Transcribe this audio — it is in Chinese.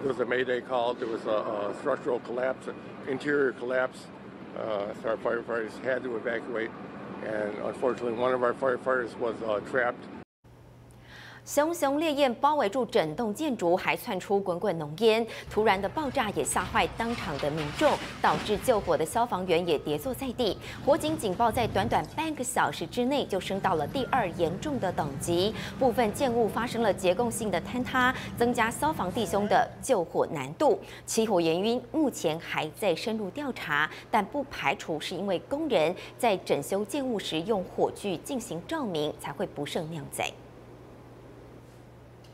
There was a mayday call. There was a, a structural collapse, interior collapse. Uh, so our firefighters had to evacuate, and unfortunately, one of our firefighters was uh, trapped. 熊熊烈焰包围住整栋建筑，还窜出滚滚浓烟。突然的爆炸也吓坏当场的民众，导致救火的消防员也跌坐在地。火警警报在短短半个小时之内就升到了第二严重的等级，部分建物发生了结构性的坍塌，增加消防弟兄的救火难度。起火原因目前还在深入调查，但不排除是因为工人在整修建物时用火炬进行照明，才会不慎酿灾。